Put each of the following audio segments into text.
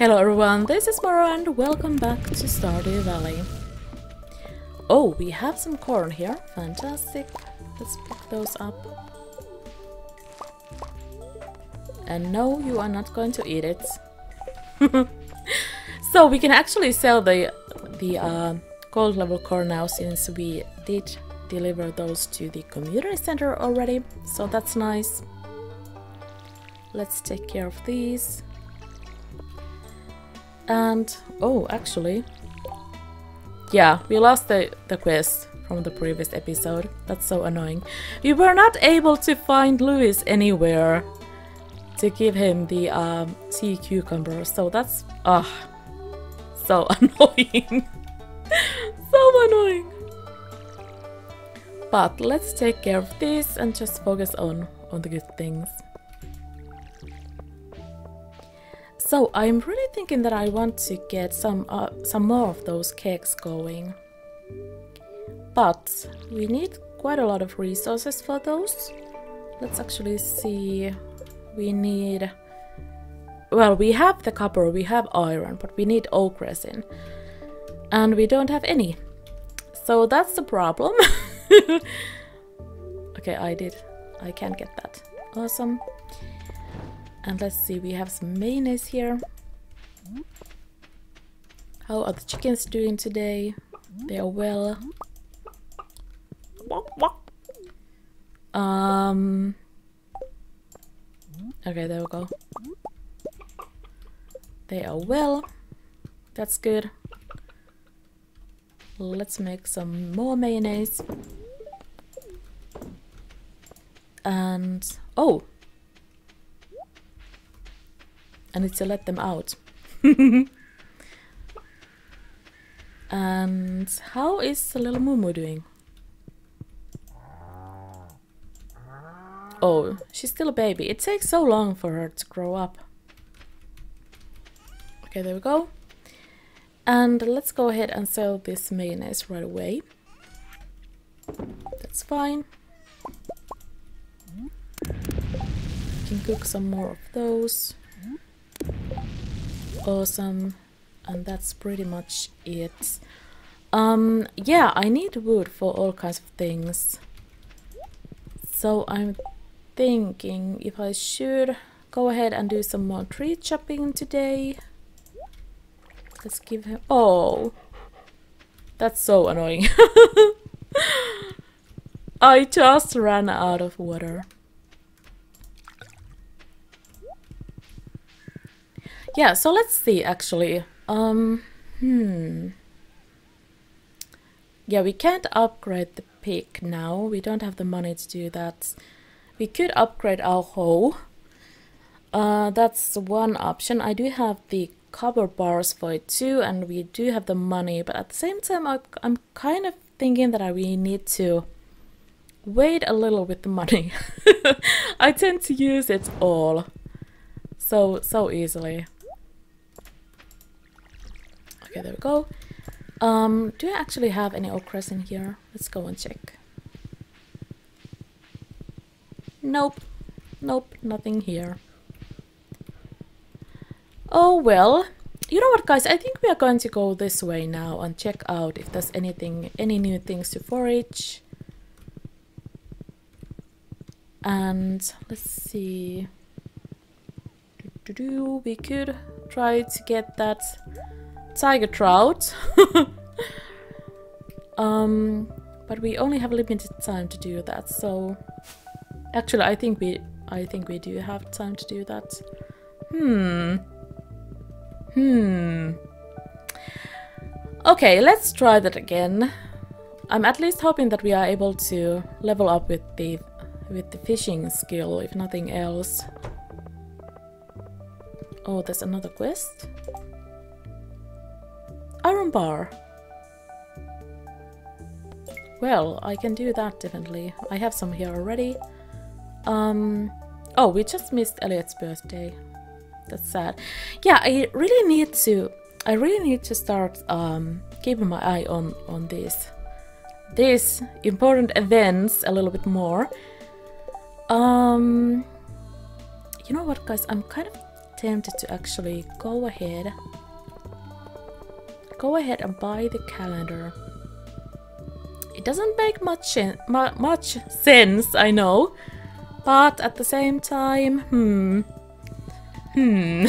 Hello everyone, this is Mara and welcome back to Stardew Valley. Oh, we have some corn here. Fantastic. Let's pick those up. And no, you are not going to eat it. so we can actually sell the the uh, gold level corn now since we did deliver those to the community center already. So that's nice. Let's take care of these. And, oh, actually, yeah, we lost the, the quest from the previous episode. That's so annoying. We were not able to find Lewis anywhere to give him the um, sea cucumber, so that's, ah, so annoying. so annoying. But let's take care of this and just focus on, on the good things. So I'm really thinking that I want to get some uh, some more of those cakes going. But we need quite a lot of resources for those. Let's actually see. We need... Well, we have the copper, we have iron, but we need oak resin. And we don't have any. So that's the problem. okay, I did. I can get that. Awesome. And let's see, we have some mayonnaise here. How are the chickens doing today? They are well. Um. Okay, there we go. They are well. That's good. Let's make some more mayonnaise. And oh, I need to let them out. and how is the little Mumu doing? Oh, she's still a baby. It takes so long for her to grow up. Okay, there we go. And let's go ahead and sell this mayonnaise right away. That's fine. We can cook some more of those. Awesome. And that's pretty much it. Um, yeah, I need wood for all kinds of things. So I'm thinking if I should go ahead and do some more tree chopping today. Let's give him... Oh! That's so annoying. I just ran out of water. Yeah, so let's see actually. Um, hmm. Yeah, we can't upgrade the pick now. We don't have the money to do that. We could upgrade our hoe. Uh, that's one option. I do have the copper bars for it too, and we do have the money, but at the same time, I, I'm kind of thinking that I really need to wait a little with the money. I tend to use it all so, so easily. Okay, there we go. Um, do I actually have any oak in here? Let's go and check. Nope. Nope, nothing here. Oh well. You know what guys, I think we are going to go this way now and check out if there's anything, any new things to forage. And let's see. We could try to get that tiger trout. um, but we only have limited time to do that, so actually I think we I think we do have time to do that. Hmm. Hmm. Okay, let's try that again. I'm at least hoping that we are able to level up with the with the fishing skill, if nothing else. Oh, there's another quest. Iron bar. Well, I can do that definitely. I have some here already. Um, oh, we just missed Elliott's birthday. That's sad. Yeah, I really need to. I really need to start um, keeping my eye on on these these important events a little bit more. Um, you know what, guys? I'm kind of tempted to actually go ahead. Go ahead and buy the calendar. It doesn't make much much sense, I know. But at the same time, hmm. Hmm.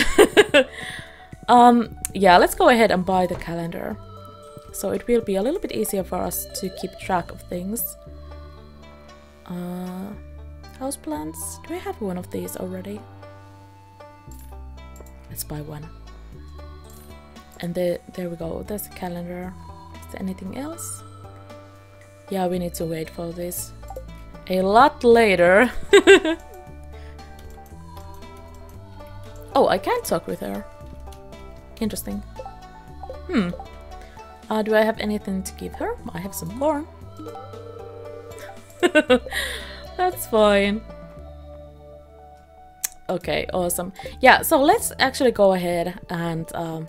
um, yeah, let's go ahead and buy the calendar. So it will be a little bit easier for us to keep track of things. Uh, houseplants. Do I have one of these already? Let's buy one. And there, there we go. There's a calendar. Is there anything else? Yeah, we need to wait for this. A lot later. oh, I can't talk with her. Interesting. Hmm. Uh, do I have anything to give her? I have some corn. That's fine. Okay, awesome. Yeah, so let's actually go ahead and um,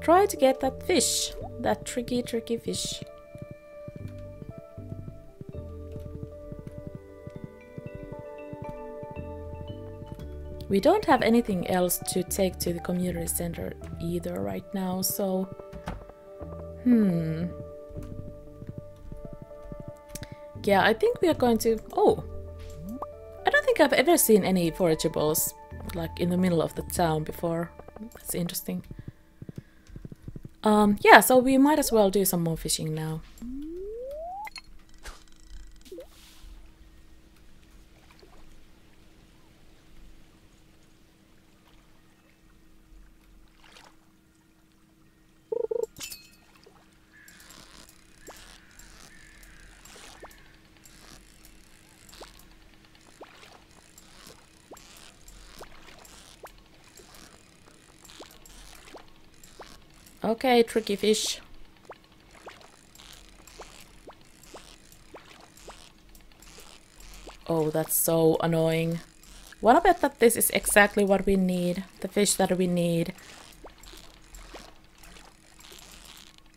try to get that fish. That tricky, tricky fish. We don't have anything else to take to the community center either right now, so... Hmm... Yeah, I think we are going to... Oh! I don't think I've ever seen any forageables like in the middle of the town before. That's interesting. Um, yeah, so we might as well do some more fishing now. Okay, tricky fish. Oh, that's so annoying. Wanna bet that this is exactly what we need? The fish that we need.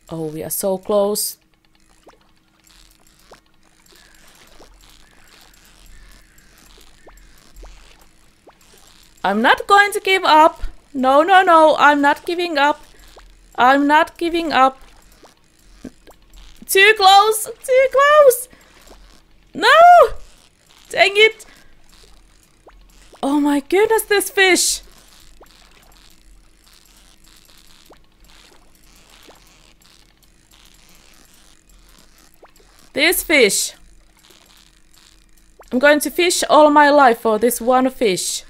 Oh, we are so close. I'm not going to give up. No, no, no, I'm not giving up. I'm not giving up. Too close! Too close! No! Dang it! Oh my goodness, this fish! This fish. I'm going to fish all my life for this one fish.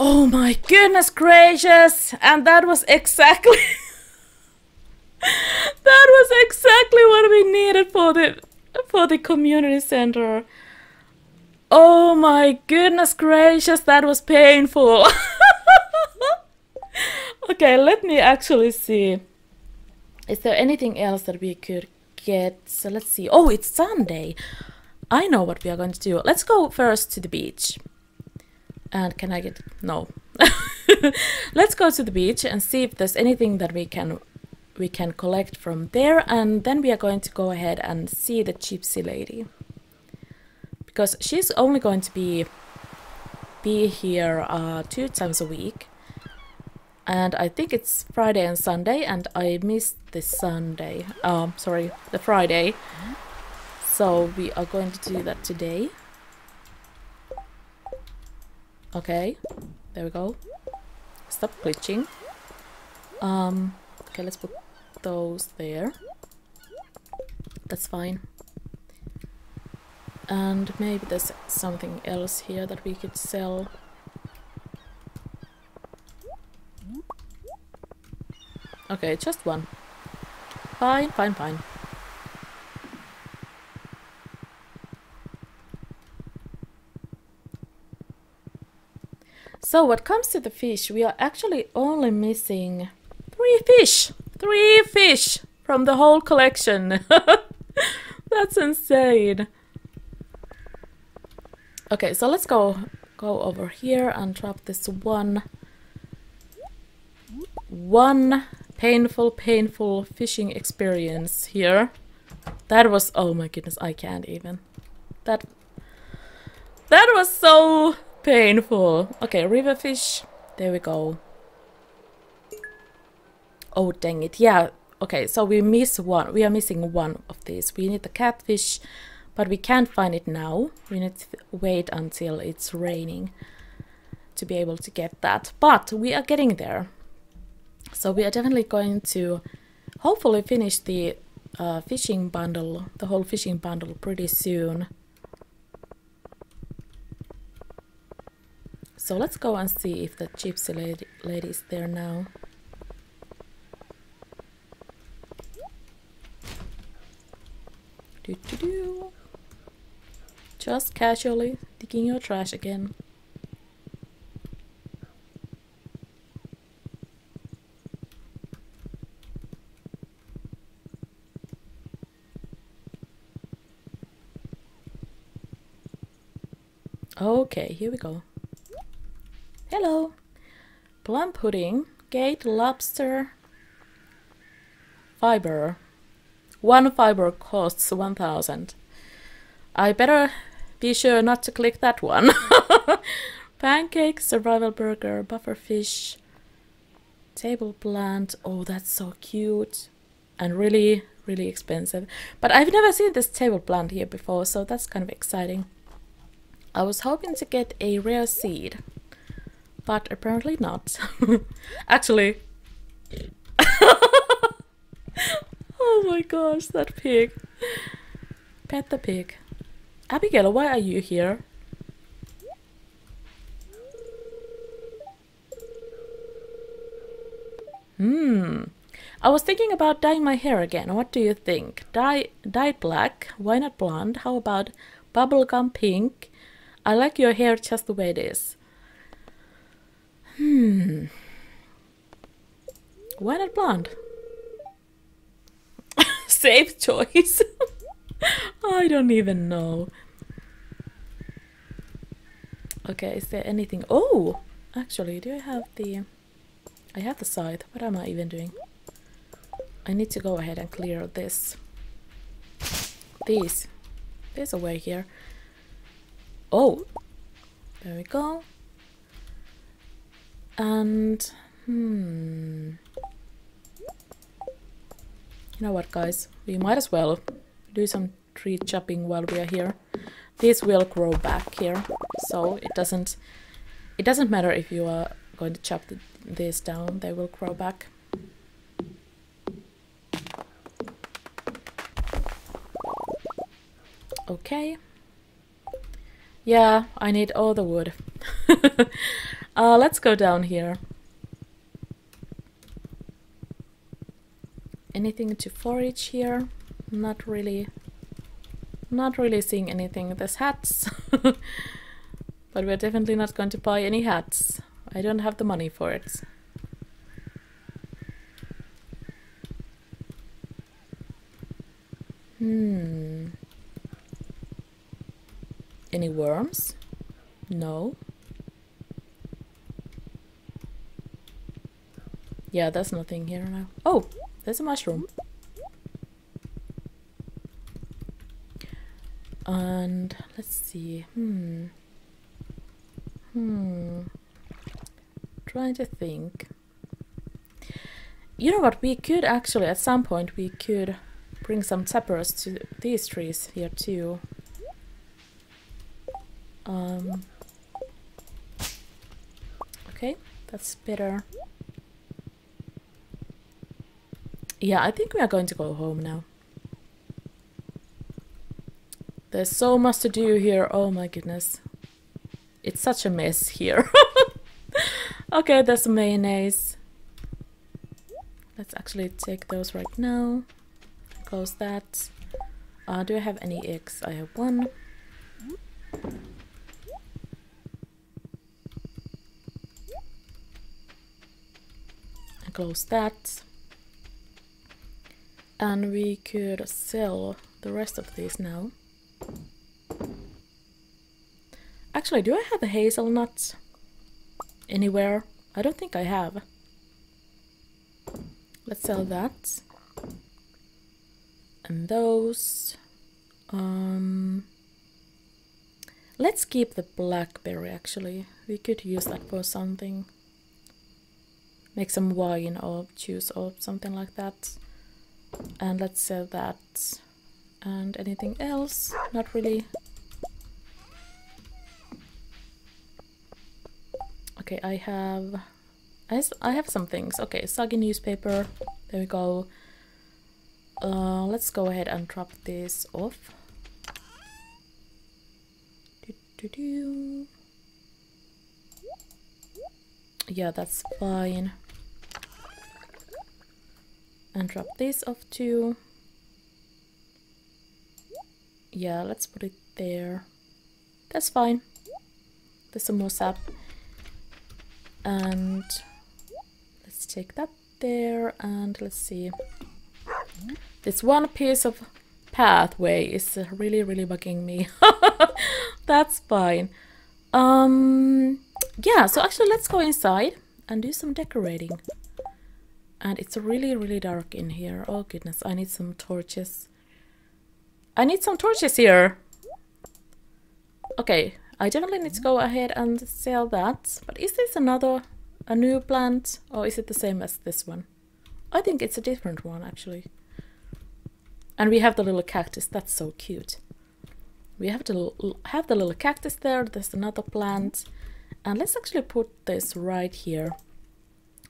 Oh my goodness gracious! And that was exactly... that was exactly what we needed for the for the community center. Oh my goodness gracious, that was painful. okay, let me actually see. Is there anything else that we could get? So let's see. Oh, it's Sunday. I know what we are going to do. Let's go first to the beach. And can I get... No. Let's go to the beach and see if there's anything that we can we can collect from there. And then we are going to go ahead and see the gypsy lady. Because she's only going to be be here uh, two times a week. And I think it's Friday and Sunday and I missed the Sunday. Um sorry the Friday. So we are going to do that today Okay, there we go. Stop glitching. Um, okay, let's put those there. That's fine. And maybe there's something else here that we could sell. Okay, just one. Fine, fine, fine. So what comes to the fish, we are actually only missing three fish. Three fish from the whole collection. That's insane. Okay, so let's go go over here and drop this one one painful painful fishing experience here. That was oh my goodness, I can't even. That that was so painful. Okay, river fish. There we go. Oh, dang it. Yeah, okay, so we miss one. We are missing one of these. We need the catfish, but we can't find it now. We need to wait until it's raining to be able to get that. But we are getting there. So we are definitely going to hopefully finish the uh, fishing bundle, the whole fishing bundle pretty soon. So let's go and see if the gypsy lady, lady is there now. Do, do, do. Just casually digging your trash again. Okay, here we go. Hello. Plum pudding, gate, lobster, fiber. One fiber costs 1000. I better be sure not to click that one. Pancake, survival burger, pufferfish, table plant. Oh, that's so cute. And really, really expensive. But I've never seen this table plant here before, so that's kind of exciting. I was hoping to get a rare seed but apparently not. Actually. oh my gosh, that pig. Pet the pig. Abigail, why are you here? Hmm. I was thinking about dyeing my hair again. What do you think? Dye, dye black. Why not blonde? How about bubblegum pink? I like your hair just the way it is. Hmm. Why not blonde? Safe choice. I don't even know. Okay, is there anything? Oh, actually, do I have the... I have the scythe. What am I even doing? I need to go ahead and clear this. These. There's a way here. Oh, there we go. And, hmm. You know what, guys? We might as well do some tree chopping while we are here. These will grow back here, so it doesn't it doesn't matter if you are going to chop the, this down, they will grow back. Okay. Yeah, I need all the wood. Uh, let's go down here. Anything to forage here? Not really. Not really seeing anything. There's hats. but we're definitely not going to buy any hats. I don't have the money for it. Hmm. Any worms? No. Yeah, that's nothing here now. Oh, there's a mushroom. And let's see. Hmm. Hmm. Trying to think. You know what? We could actually, at some point, we could bring some tappers to these trees here too. Um. Okay, that's better. Yeah, I think we are going to go home now. There's so much to do here. Oh my goodness. It's such a mess here. okay, there's mayonnaise. Let's actually take those right now. Close that. Uh, do I have any eggs? I have one. close that and we could sell the rest of these now. Actually, do I have a hazelnut anywhere? I don't think I have. Let's sell that. And those. Um, Let's keep the blackberry actually. We could use that for something. Make some wine or juice or something like that. And let's sell that. And anything else? Not really. Okay, I have... I have some things. Okay, soggy newspaper. There we go. Uh, let's go ahead and drop this off. Yeah, that's fine. And drop this off too. Yeah, let's put it there. That's fine. There's some more sap. And let's take that there and let's see. This one piece of pathway is really, really bugging me. That's fine. Um, yeah, so actually let's go inside and do some decorating. And it's really, really dark in here. Oh goodness, I need some torches. I need some torches here. Okay, I definitely need to go ahead and sell that. But is this another, a new plant? Or is it the same as this one? I think it's a different one actually. And we have the little cactus, that's so cute. We have to have the little cactus there, there's another plant. And let's actually put this right here.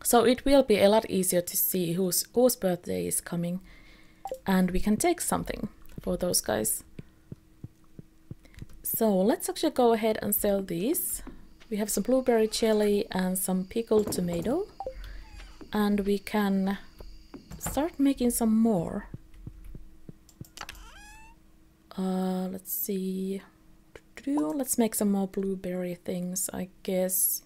So it will be a lot easier to see whose, whose birthday is coming. And we can take something for those guys. So let's actually go ahead and sell these. We have some blueberry jelly and some pickled tomato. And we can start making some more. Uh, let's see. Let's make some more blueberry things, I guess.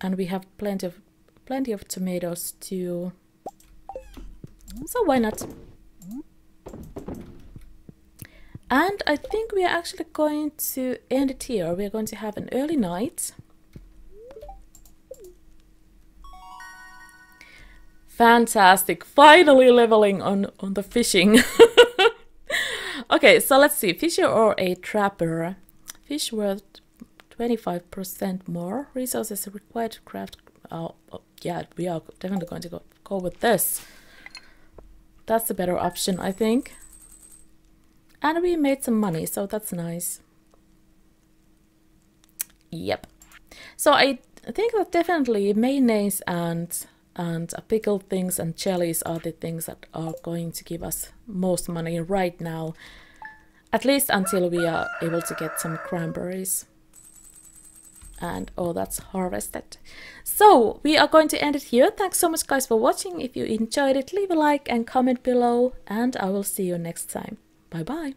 And we have plenty of plenty of tomatoes too. So why not? And I think we are actually going to end it here. We are going to have an early night. Fantastic. Finally leveling on, on the fishing. okay, so let's see. Fisher or a trapper. Fish worth 25% more. Resources required to craft... Oh, oh, yeah, we are definitely going to go, go with this. That's the better option, I think. And we made some money, so that's nice. Yep. So I think that definitely mayonnaise and and pickled things and jellies are the things that are going to give us most money right now. At least until we are able to get some cranberries. And oh, that's harvested. So we are going to end it here. Thanks so much guys for watching. If you enjoyed it, leave a like and comment below and I will see you next time. Bye bye.